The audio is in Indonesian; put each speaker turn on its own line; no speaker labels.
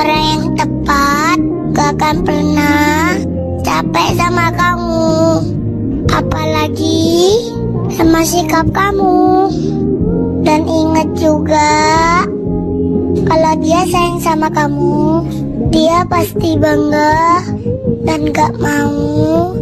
Orang yang tepat gak akan pernah capek sama kamu. Apalagi sama sikap kamu. Dan ingat juga, kalau dia sayang sama kamu, dia pasti bangga dan gak mau